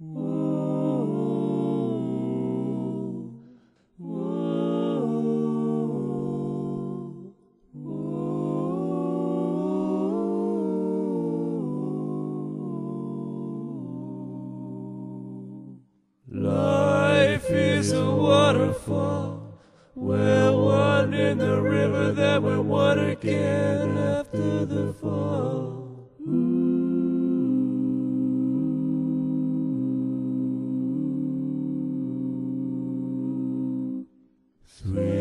Life is a waterfall. We're one in the river that we're one again after the fall.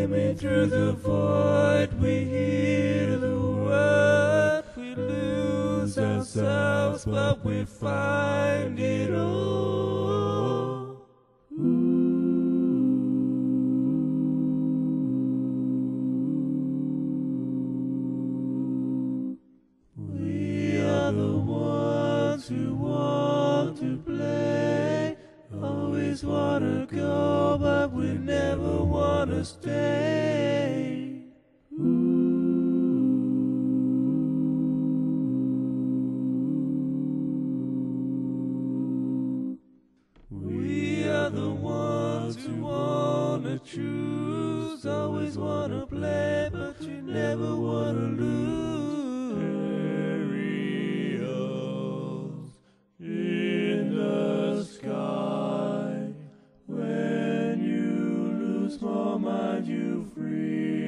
Swimming through the void, we hear the word. We lose ourselves, but we find it all. We are the ones who want to play. Always wanna go, but we never wanna stay. We are the ones who wanna choose. Always wanna play, but you never wanna lose. mind you free.